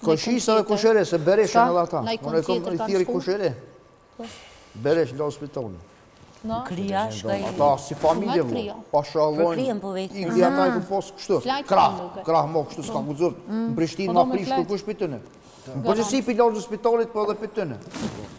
Koshish sa dhe kushëre, se beresh e në dhe ata. Unë e kom në i thiri kushëre. Berishë në hospitali. Në krija shka i... Ata si familje vë, pa shalon, i krija ta i ku po shkon kështu. Krah, krah mo kështu s'ka ku me zënë. Në Prishtinë, në Prishtë, kërkush për ta. Në përgjithësi për lorë në hospitalit, për po edhe për të në.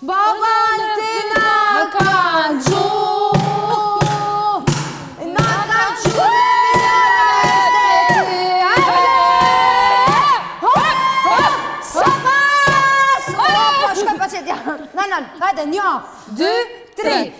Baba ti na ka gju Na ka gju Hajde, një, dy, tri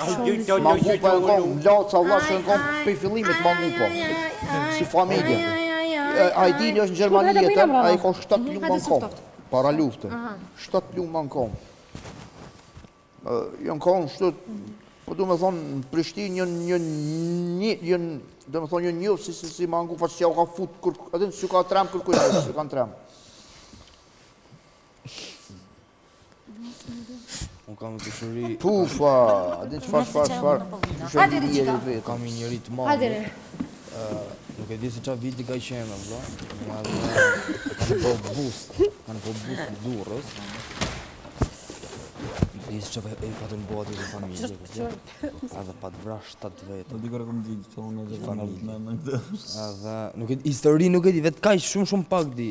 Mangupë jem kanë, latë sa vlasë e në komë, pe fillimit Mangupë, si familje. Ajdini është në Gjermani jeton, ai ka 7 pluma më në komë, para lufte, 7 pluma më në komë. Jemi kanë shtatë, po du me thonë, në Prishtinë jënë një një, jënë, du me thonë, jënë një, si si si mangu, fa që ja u ka futë, kërë, atë në që ka tremë, kërë kërë, që ka në tremë. Unë kam dëshirë... Pufa! Adin që farë, farë, farë... Hajde, Ricika! Kam një njeri të madh... Hajde, Nuk e di se çfarë viti ka qenë, më vla... Nga dhe... Ka një bust... Ka një bust në Durrës... Nuk e di se çka e ka, të mbahet i familjes... Qështë të qërë? Ai e pat vra shtatë vetë... Nuk e di kur kemi ditë të unë dhe familje... A dhe... Nuk e di... Histori nuk e di, veç kaq shumë shumë pak di...